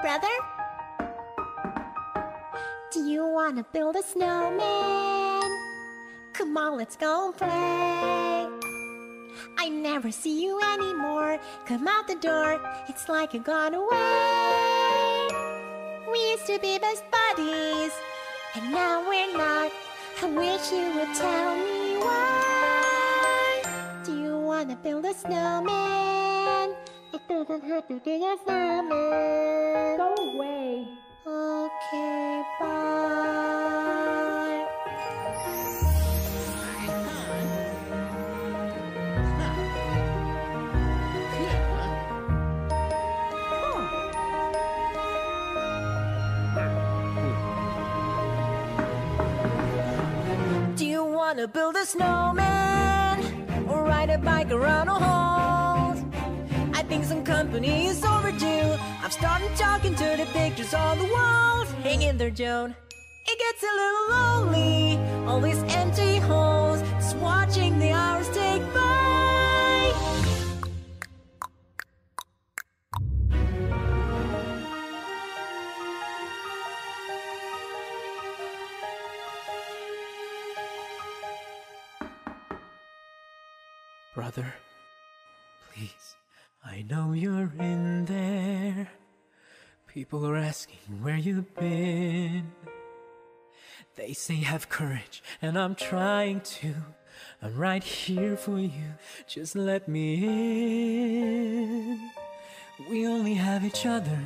Brother? Do you wanna build a snowman? Come on, let's go and play. I never see you anymore. Come out the door, it's like you've gone away. We used to be best buddies, and now we're not. I wish you would tell me why. Do you wanna build a snowman? Doesn't have to be a snowman. Go away. Okay, bye. Do you wanna build a snowman or ride a bike around a halls? Think some company is overdue. I've started talking to the pictures on the walls. Hang in there, Joan. It gets a little lonely, all these empty halls, just watching the hours take by. Brother, please, I know you're in there. People are asking where you've been. They say have courage, and I'm trying to. I'm right here for you. Just let me in. We only have each other.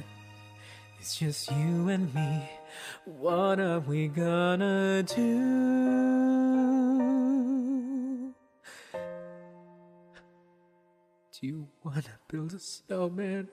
It's just you and me. What are we gonna do? You wanna build a snowman?